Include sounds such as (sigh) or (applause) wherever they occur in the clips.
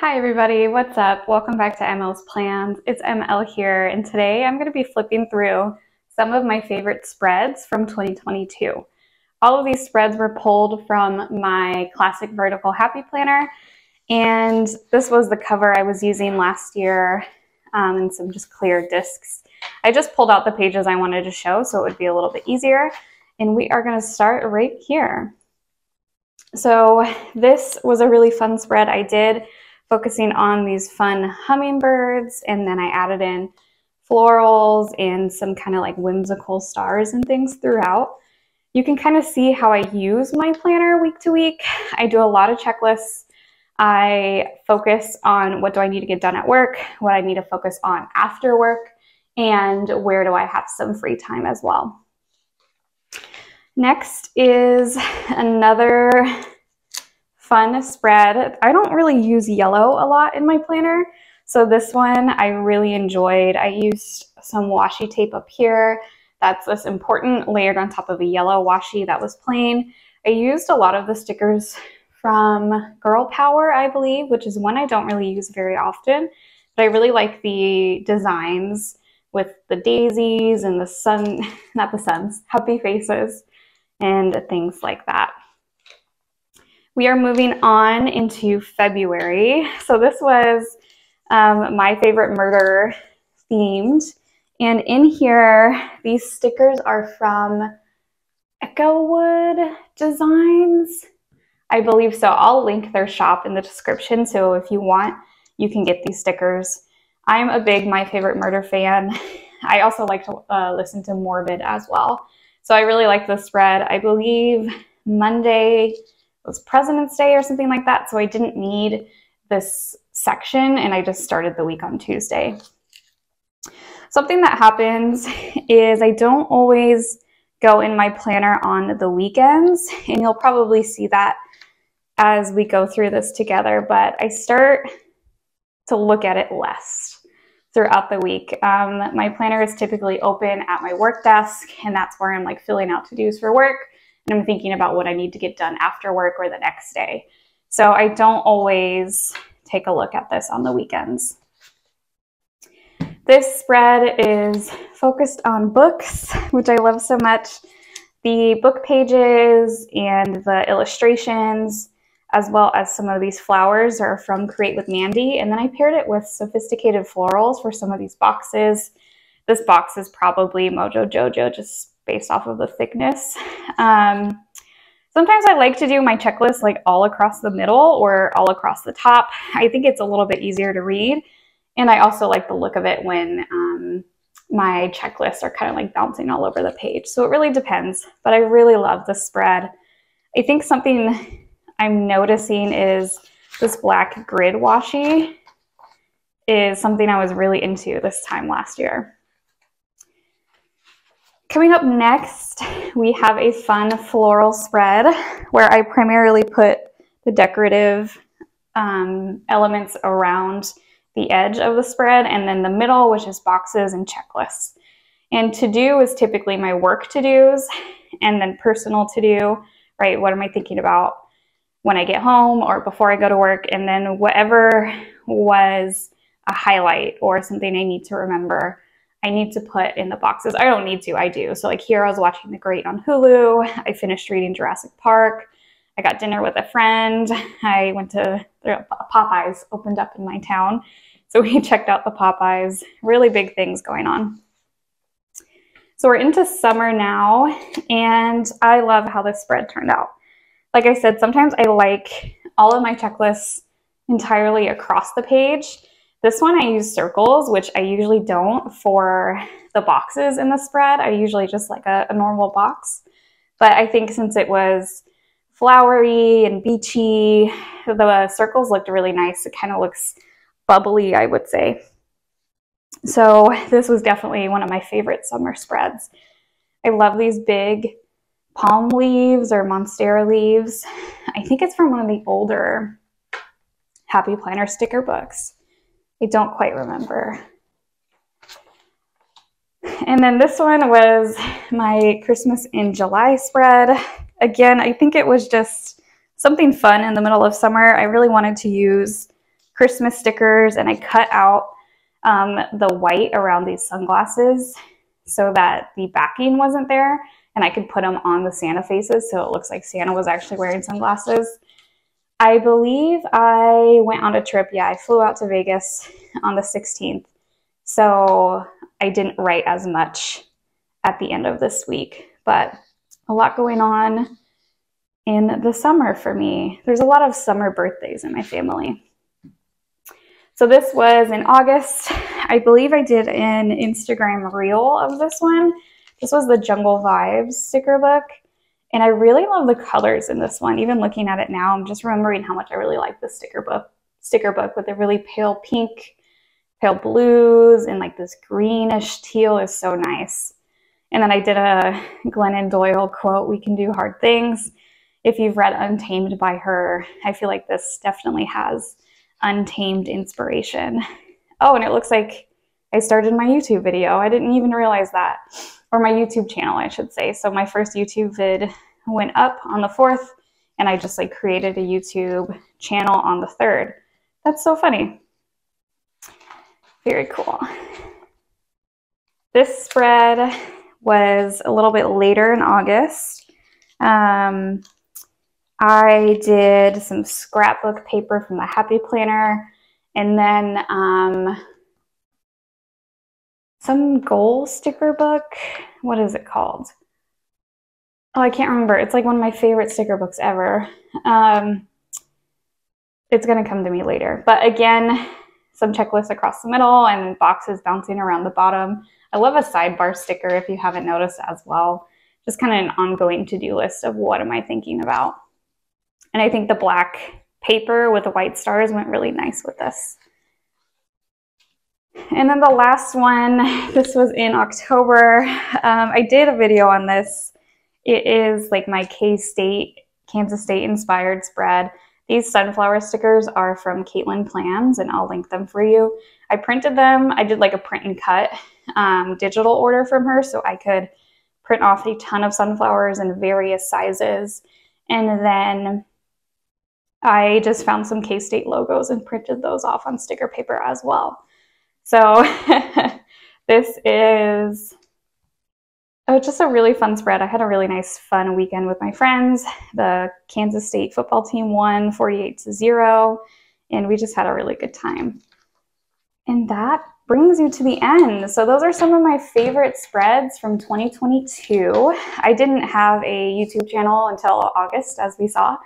Hi everybody, what's up? Welcome back to ML's Plans. It's ML here, and today I'm going to be flipping through some of my favorite spreads from 2022. All of these spreads were pulled from my classic vertical happy planner, and this was the cover I was using last year um, and some just clear discs. I just pulled out the pages I wanted to show so it would be a little bit easier, and we are going to start right here. So this was a really fun spread I did focusing on these fun hummingbirds and then I added in florals and some kind of like whimsical stars and things throughout. You can kind of see how I use my planner week to week. I do a lot of checklists. I focus on what do I need to get done at work, what I need to focus on after work, and where do I have some free time as well. Next is another fun spread. I don't really use yellow a lot in my planner. So this one I really enjoyed. I used some washi tape up here. That's this important layered on top of a yellow washi that was plain. I used a lot of the stickers from Girl Power, I believe, which is one I don't really use very often. But I really like the designs with the daisies and the sun, (laughs) not the suns, happy faces and things like that. We are moving on into February. So this was um, my favorite murder themed. And in here, these stickers are from Echo Wood Designs. I believe so. I'll link their shop in the description. So if you want, you can get these stickers. I'm a big My Favorite Murder fan. (laughs) I also like to uh, listen to Morbid as well. So I really like this spread. I believe Monday was President's Day or something like that. So I didn't need this section and I just started the week on Tuesday. Something that happens (laughs) is I don't always go in my planner on the weekends (laughs) and you'll probably see that as we go through this together, but I start to look at it less throughout the week. Um, my planner is typically open at my work desk and that's where I'm like filling out to-dos for work I'm thinking about what I need to get done after work or the next day. So I don't always take a look at this on the weekends. This spread is focused on books, which I love so much. The book pages and the illustrations, as well as some of these flowers are from Create with Mandy. And then I paired it with sophisticated florals for some of these boxes. This box is probably Mojo Jojo, just based off of the thickness. Um, sometimes I like to do my checklist like all across the middle or all across the top. I think it's a little bit easier to read. And I also like the look of it when um, my checklists are kind of like bouncing all over the page. So it really depends, but I really love the spread. I think something I'm noticing is this black grid washi is something I was really into this time last year. Coming up next, we have a fun floral spread where I primarily put the decorative um, elements around the edge of the spread and then the middle, which is boxes and checklists. And to do is typically my work to dos and then personal to do, right? What am I thinking about when I get home or before I go to work? And then whatever was a highlight or something I need to remember I need to put in the boxes. I don't need to, I do. So like here I was watching The Great on Hulu. I finished reading Jurassic Park. I got dinner with a friend. (laughs) I went to Popeyes opened up in my town. So we (laughs) checked out the Popeyes. Really big things going on. So we're into summer now and I love how this spread turned out. Like I said, sometimes I like all of my checklists entirely across the page this one I use circles, which I usually don't for the boxes in the spread. I usually just like a, a normal box. But I think since it was flowery and beachy, the circles looked really nice. It kind of looks bubbly, I would say. So this was definitely one of my favorite summer spreads. I love these big palm leaves or monstera leaves. I think it's from one of the older Happy Planner sticker books. I don't quite remember. And then this one was my Christmas in July spread. Again, I think it was just something fun in the middle of summer. I really wanted to use Christmas stickers and I cut out um, the white around these sunglasses so that the backing wasn't there and I could put them on the Santa faces so it looks like Santa was actually wearing sunglasses. I believe I went on a trip. Yeah, I flew out to Vegas on the 16th. So I didn't write as much at the end of this week, but a lot going on in the summer for me. There's a lot of summer birthdays in my family. So this was in August. I believe I did an Instagram reel of this one. This was the Jungle Vibes sticker book. And I really love the colors in this one. Even looking at it now, I'm just remembering how much I really like the sticker book, sticker book with the really pale pink, pale blues, and like this greenish teal is so nice. And then I did a (laughs) Glennon Doyle quote, we can do hard things. If you've read Untamed by her, I feel like this definitely has Untamed inspiration. (laughs) Oh, and it looks like I started my YouTube video. I didn't even realize that or my YouTube channel, I should say. So my first YouTube vid went up on the 4th and I just like created a YouTube channel on the 3rd. That's so funny. Very cool. This spread was a little bit later in August. Um, I did some scrapbook paper from the Happy Planner and then um, some goal sticker book. What is it called? Oh, I can't remember. It's like one of my favorite sticker books ever. Um, it's going to come to me later. But again, some checklists across the middle and boxes bouncing around the bottom. I love a sidebar sticker if you haven't noticed as well. Just kind of an ongoing to-do list of what am I thinking about. And I think the black paper with the white stars went really nice with this. And then the last one, (laughs) this was in October. Um, I did a video on this. It is like my K-State, Kansas State inspired spread. These sunflower stickers are from Caitlin Plans and I'll link them for you. I printed them. I did like a print and cut um, digital order from her so I could print off a ton of sunflowers in various sizes. And then I just found some K-State logos and printed those off on sticker paper as well. So (laughs) this is oh, just a really fun spread. I had a really nice fun weekend with my friends. The Kansas State football team won 48 to 0 and we just had a really good time. And that brings you to the end. So those are some of my favorite spreads from 2022. I didn't have a YouTube channel until August as we saw.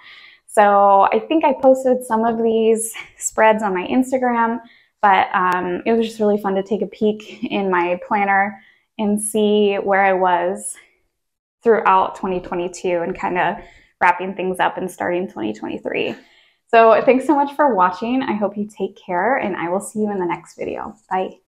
So I think I posted some of these spreads on my Instagram. But um, it was just really fun to take a peek in my planner and see where I was throughout 2022 and kind of wrapping things up and starting 2023. So thanks so much for watching. I hope you take care and I will see you in the next video. Bye.